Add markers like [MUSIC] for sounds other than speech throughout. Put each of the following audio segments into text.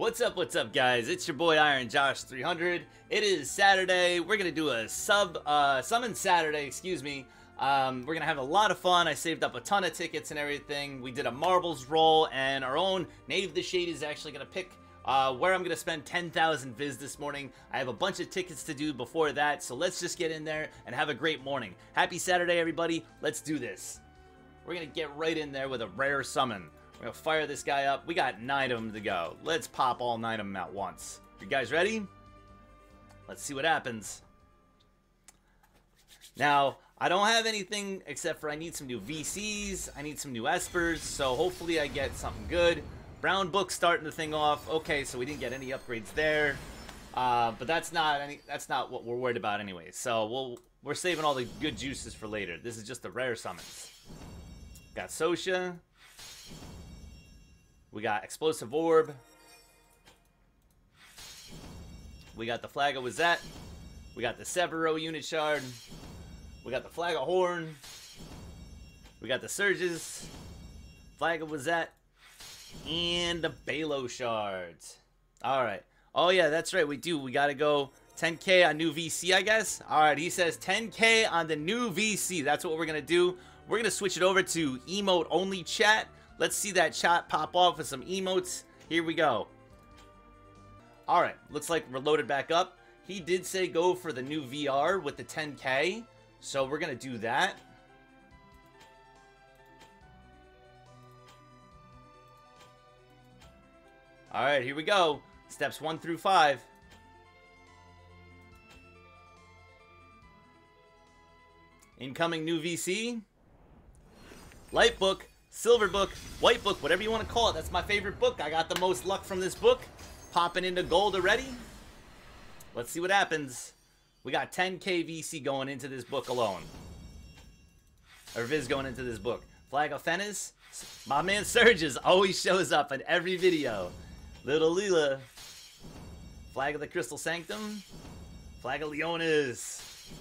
What's up, what's up, guys? It's your boy Iron Josh 300. It is Saturday. We're gonna do a sub, uh, summon Saturday, excuse me. Um, we're gonna have a lot of fun. I saved up a ton of tickets and everything. We did a marbles roll, and our own Knave the Shade is actually gonna pick uh, where I'm gonna spend 10,000 viz this morning. I have a bunch of tickets to do before that, so let's just get in there and have a great morning. Happy Saturday, everybody. Let's do this. We're gonna get right in there with a rare summon. We're gonna fire this guy up. We got nine of them to go. Let's pop all nine of them at once. You guys ready? Let's see what happens. Now, I don't have anything except for I need some new VCs, I need some new Espers, so hopefully I get something good. Brown Book starting the thing off. Okay, so we didn't get any upgrades there. Uh, but that's not any that's not what we're worried about anyway. So we'll we're saving all the good juices for later. This is just the rare summons. Got Sosha. We got Explosive Orb. We got the Flag of Wezett. We got the Severo Unit Shard. We got the Flag of Hourne. We got the Surges. Flag of Wezett. And the Balo Shards. Alright. Oh yeah, that's right. We do. We gotta go 10k on new VC, I guess. Alright, he says 10k on the new VC. That's what we're gonna do. We're gonna switch it over to emote only chat. Let's see that chat pop off with some emotes. Here we go. Alright, looks like we're loaded back up. He did say go for the new VR with the 10k. So we're gonna do that. Alright, here we go. Steps 1 through 5. Incoming new VC. Light book, silver book, white book, whatever you want to call it. That's my favorite book. I got the most luck from this book. Popping into gold already. Let's see what happens. We got 10k VC going into this book alone. Or Viz going into this book. Flag of Fennes. My man Surges always shows up in every video. Little Leela. Flag of the Crystal Sanctum. Flag of Leonis.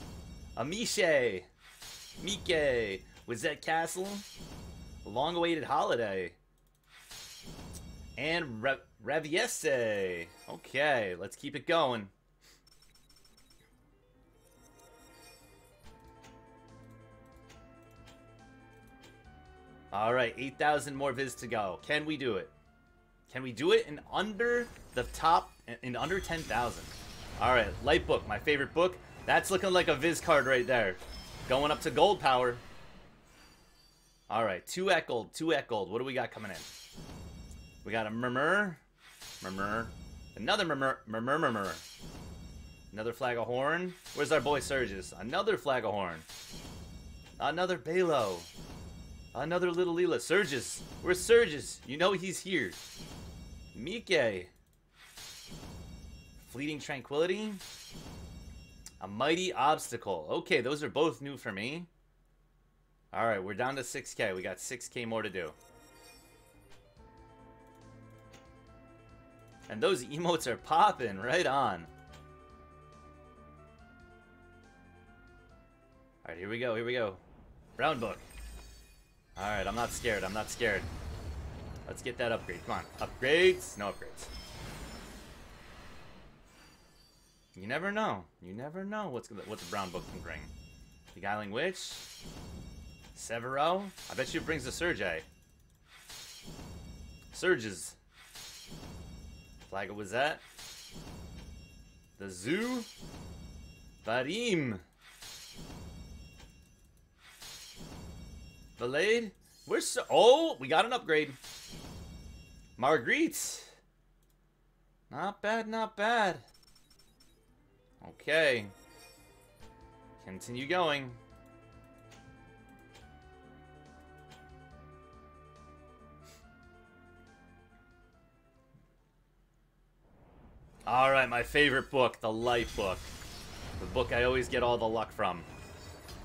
Amishe. Mike. Wezett Castle. Long-awaited holiday. And Re. Okay, let's keep it going. All right, 8,000 more viz to go. Can we do it? Can we do it in under the top, in under 10,000? All right, Light Book, my favorite book. That's looking like a viz card right there. Going up to gold power. All right, two Echold, two Echold. What do we got coming in? We got a Murmur, Murmur, another Murmur, Murmur, Murmur. Another Flag of Hourne. Where's our boy Surges? Another Flag of Hourne. Another Balo. Another little Leela. Surges. Where's Surges? You know he's here. Mike. Fleeting Tranquility. A Mighty Obstacle. Okay, those are both new for me. Alright, we're down to 6k. We got 6k more to do. And those emotes are popping right on. Alright, here we go, here we go. Brown book. Alright, I'm not scared, I'm not scared. Let's get that upgrade. Come on. Upgrades? No upgrades. You never know. You never know what's what the brown book can bring. The Beguiling Witch. Severo. I bet you it brings the Surge. Eh? Surges. Flag of Wezett. The Zoo. Varim. Valade. We're so. Oh, we got an upgrade. Marguerite. Not bad, not bad. Okay. Continue going. Alright, my favorite book, the Light Book. The book I always get all the luck from.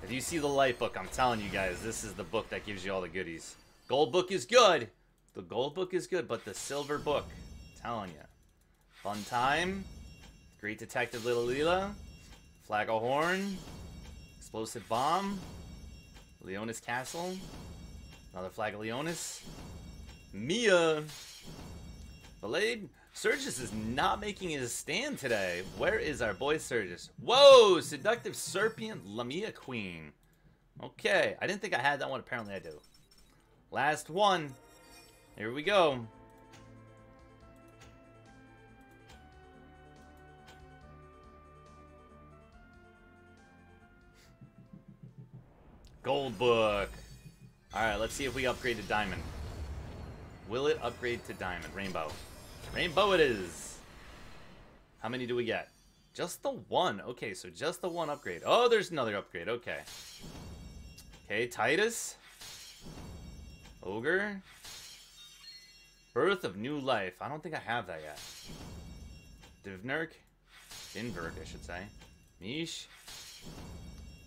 If you see the Light Book, I'm telling you guys, this is the book that gives you all the goodies. Gold Book is good. The Gold Book is good, but the Silver Book, I'm telling you. Fun time. Great Detective Little Leela. Flag of Hourne. Explosive Bomb. Leonis Castle. Another Flag of Leonis. Mia. Blade. Surges is not making his stand today. Where is our boy Surges? Whoa! Seductive Serpent Lamia Queen. Okay, I didn't think I had that one. Apparently I do. Last one. Here we go. Gold book. Alright, let's see if we upgrade to diamond. Will it upgrade to diamond? Rainbow. Rainbow it is. How many do we get? Just the one. Okay, so just the one upgrade. Oh, there's another upgrade. Okay. Okay, Titus. Ogre. Birth of New Life. I don't think I have that yet. Divnurk. Dinberg, I should say. Mish.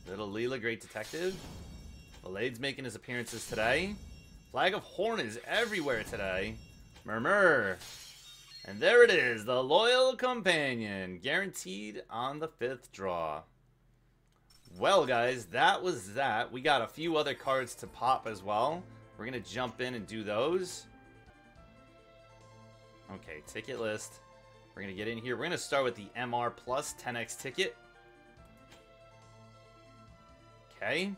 Little Leela, Great Detective. Blade's making his appearances today. Flag of Hourne is everywhere today. Murmur. And there it is, the Loyal Companion, guaranteed on the fifth draw. Well, guys, that was that. We got a few other cards to pop as well. We're going to jump in and do those. Okay, ticket list. We're going to get in here. We're going to start with the MR Plus 10X ticket. Okay.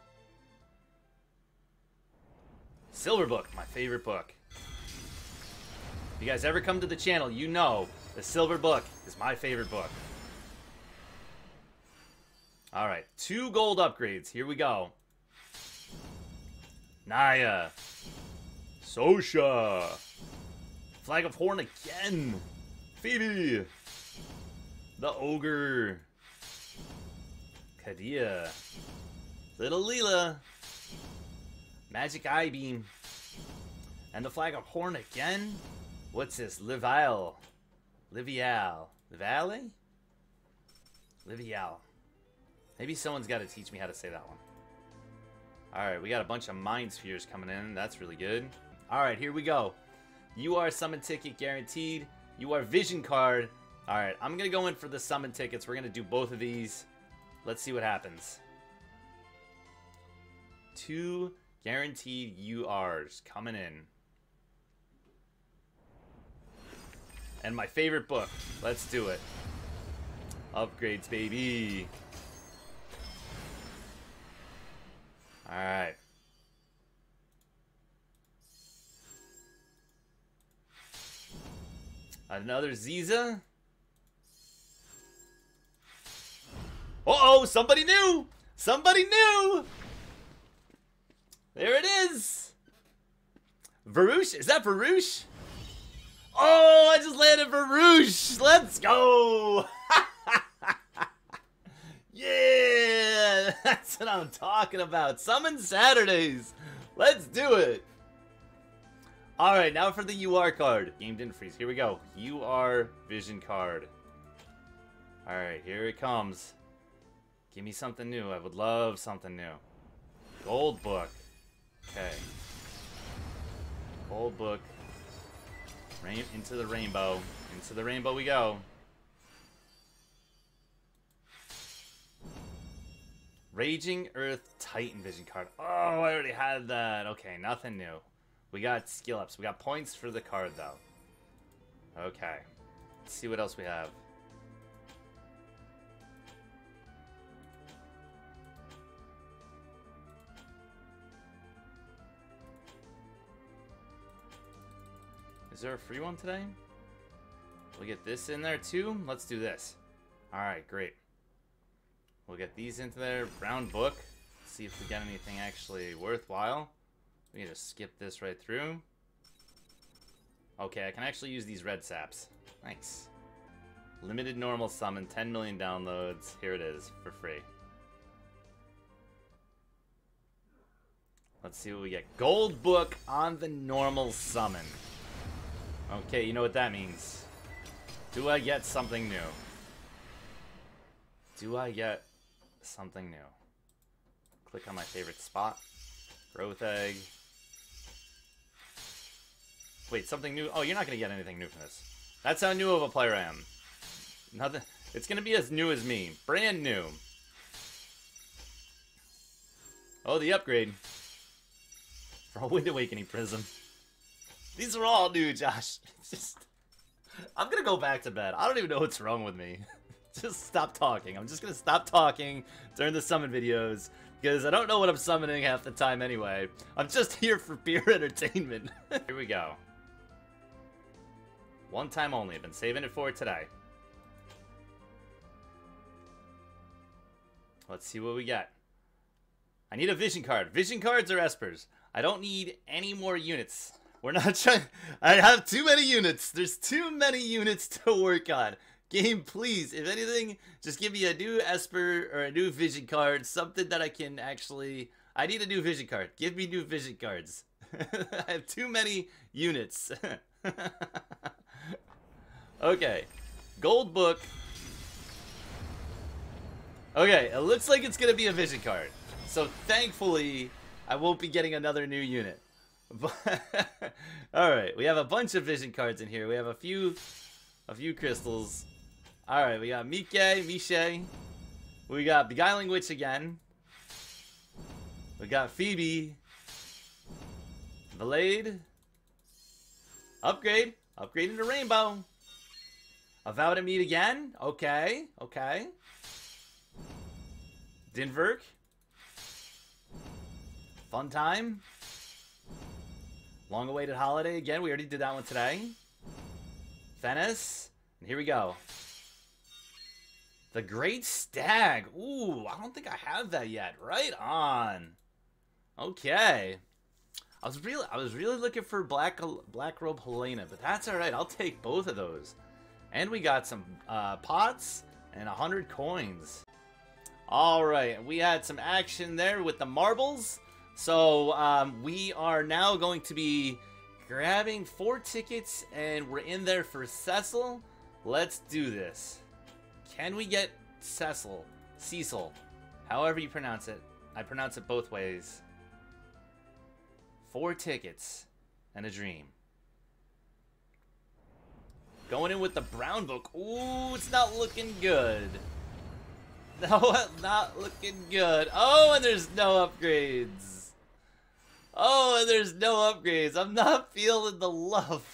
Silver Book, my favorite book. If you guys ever come to the channel, you know the Silver Book is my favorite book. Alright, two gold upgrades. Here we go. Naya. Sosha. Flag of Hourne again. Phoebe. The Ogre. Kadia. Little Leela. Magic Eye Beam. And the Flag of Hourne again? What's this? Livile. Livial. Livale? Livial. Maybe someone's got to teach me how to say that one. Alright, we got a bunch of Mind Spheres coming in. That's really good. Alright, here we go. You are Summon Ticket guaranteed. You are Vision Card. Alright, I'm going to go in for the Summon Tickets. We're going to do both of these. Let's see what happens. Two Guaranteed URs coming in. And my favorite book. Let's do it. Upgrades, baby. Alright. Another Ziza. Uh oh, somebody new! Somebody new! There it is! Varouche? Is that Varouche? Oh, I just landed Varouche! Let's go! [LAUGHS] yeah! That's what I'm talking about. Summon Saturdays! Let's do it! Alright, now for the UR card. Game didn't freeze. Here we go. UR Vision card. Alright, here it comes. Give me something new. I would love something new. Gold book. Okay. Gold book. Rain into the rainbow. Into the rainbow we go. Raging Earth Titan Vision card. Oh, I already had that. Okay, nothing new. We got skill ups. We got points for the card, though. Okay. Let's see what else we have. Is there a free one today? We'll get this in there too. Let's do this. Alright, great. We'll get these into there. Brown book. See if we get anything actually worthwhile. We can just skip this right through. Okay, I can actually use these red saps. Nice. Limited normal summon, 10 million downloads. Here it is, for free. Let's see what we get. Gold book on the normal summon. Okay, you know what that means. Do I get something new? Do I get something new? Click on my favorite spot. Growth egg. Wait, something new? Oh, you're not going to get anything new from this. That's how new of a player I am. Nothing. It's going to be as new as me. Brand new. Oh, the upgrade. [LAUGHS] For a Wind Awakening Prism. These are all new, Josh. [LAUGHS] Just I'm gonna go back to bed. I don't even know what's wrong with me. [LAUGHS] just stop talking. I'm just gonna stop talking during the summon videos because I don't know what I'm summoning half the time anyway. I'm just [LAUGHS] here for pure entertainment. here we go. One time only. I've been saving it for today. Let's see what we got. I need a vision card. Vision cards or espers. I don't need any more units. We're not trying... I have too many units. There's too many units [LAUGHS] to work on. Game, please, if anything, just give me a new Esper or a new vision card. Something that I can actually... I need a new vision card. Give me new vision cards. [LAUGHS] I have too many units. [LAUGHS] okay. Gold book. Okay, it looks like it's going to be a vision card. So thankfully, I won't be getting another new unit. [LAUGHS] all right, we have a bunch of vision cards in here. We have a few, a few crystals. All right, we got Mike, Miche. We got Beguiling Witch again. We got Phoebe. Valade. Upgrade. Upgrade into Rainbow. A vow to meet again. Okay, okay. Dinverk. Fun time. Long awaited holiday again. We already did that one today. Venice. And here we go. The Great Stag. Ooh, I don't think I have that yet. Right on. Okay. I was really I was really looking for Black Black Robe Helena, but that's alright. I'll take both of those. And we got some uh, pots and a hundred coins. Alright, we had some action there with the marbles. So um, we are now going to be grabbing four tickets and we're in there for Cecil. Let's do this. Can we get Cecil? Cecil. However you pronounce it. I pronounce it both ways. Four tickets and a dream. Going in with the brown book. Ooh, it's not looking good. [LAUGHS] No, not looking good. Oh, and there's no upgrades. And there's no upgrades. I'm not feeling the love.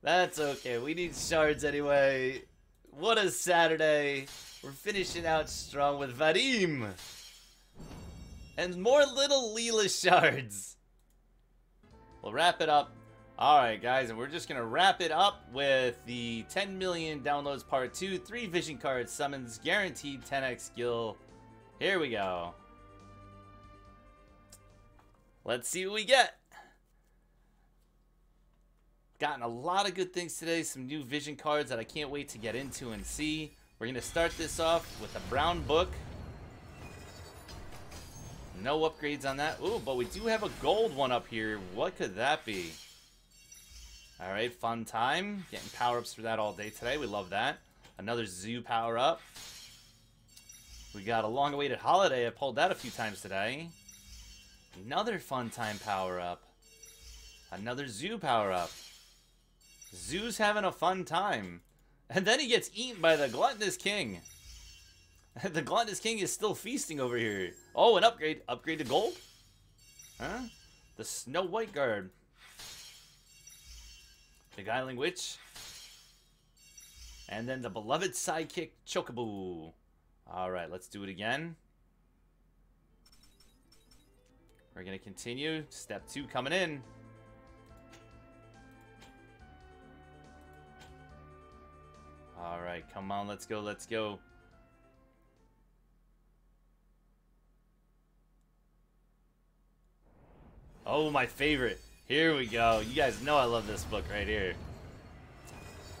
That's okay. We need shards anyway. What a Saturday. We're finishing out strong with Vadim. And more little Leela shards. We'll wrap it up. Alright, guys, and we're just going to wrap it up with the 10 million downloads part 2. Three vision cards summons, guaranteed 10x skill. Here we go. Let's see what we get. Gotten a lot of good things today. Some new vision cards that I can't wait to get into and see. We're going to start this off with a brown book. No upgrades on that. Ooh, but we do have a gold one up here. What could that be? Alright, fun time. Getting power-ups for that all day today. We love that. Another zoo power-up. We got a long-awaited holiday. I pulled that a few times today. Another fun time power-up. Another zoo power-up. Zoo's having a fun time. And then he gets eaten by the Gluttonous King. [LAUGHS] the Gluttonous King is still feasting over here. Oh, an upgrade. Upgrade to gold? Huh? The Snow White Guard. The Beguiling Witch. And then the beloved sidekick Chocobo. Alright, let's do it again. We're going to continue. Step two coming in. All right, come on, let's go, let's go. Oh, my favorite. Here we go. You guys know I love this book right here.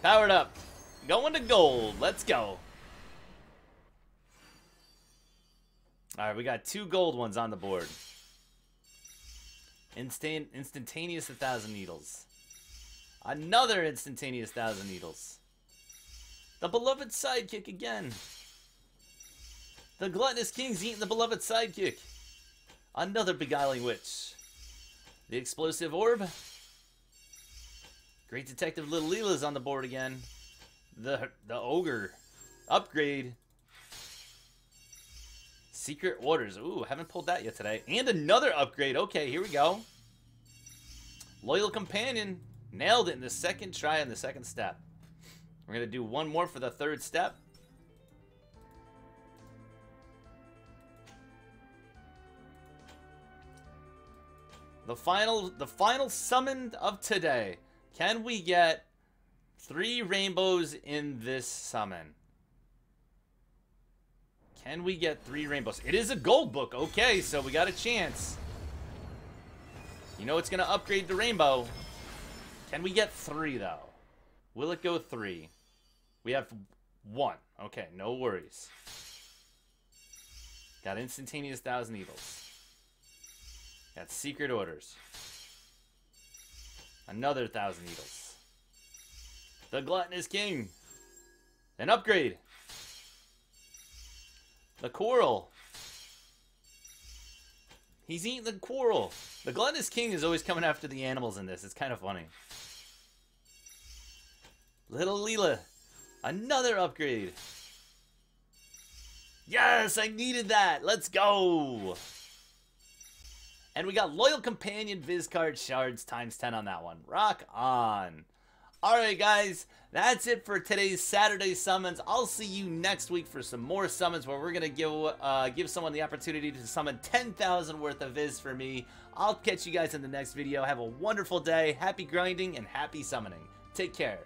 Powered up. Going to gold. Let's go. All right, we got two gold ones on the board. Instant, instantaneous 1,000 needles. Another instantaneous 1,000 needles. The beloved sidekick again. The gluttonous king's eating the beloved sidekick. Another beguiling witch. The explosive orb. Great detective Little Leela's on the board again. The the ogre. Upgrade. Secret Orders. Ooh, haven't pulled that yet today. And another upgrade. Okay, here we go. Loyal Companion. Nailed it in the second try on the second step. We're going to do one more for the third step. The final, the final summon of today. Can we get three rainbows in this summon? Can we get three rainbows? It is a gold book. Okay, so we got a chance. You know it's going to upgrade the rainbow. Can we get three, though? Will it go three? We have one. Okay, no worries. Got instantaneous Thousand Needles. Got secret orders. Another Thousand Needles. The Gluttonous King. An upgrade. The Coral. He's eating the Coral. The Gluttonous King is always coming after the animals in this. It's kind of funny. Little Leela. Another upgrade. Yes, I needed that. Let's go. And we got Loyal Companion Vizcard Shards times 10 on that one. Rock on. Alright guys, that's it for today's Saturday summons. I'll see you next week for some more summons where we're going to give uh, give someone the opportunity to summon 10,000 worth of Viz for me. I'll catch you guys in the next video. Have a wonderful day, happy grinding, and happy summoning. Take care.